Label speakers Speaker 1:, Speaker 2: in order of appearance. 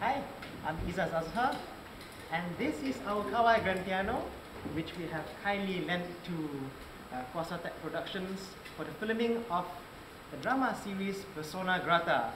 Speaker 1: Hi, I'm Eizaz Azhar, and this is our Kawai Grand Piano, which we have kindly lent to uh, Tech Productions for the filming of the drama series Persona Grata,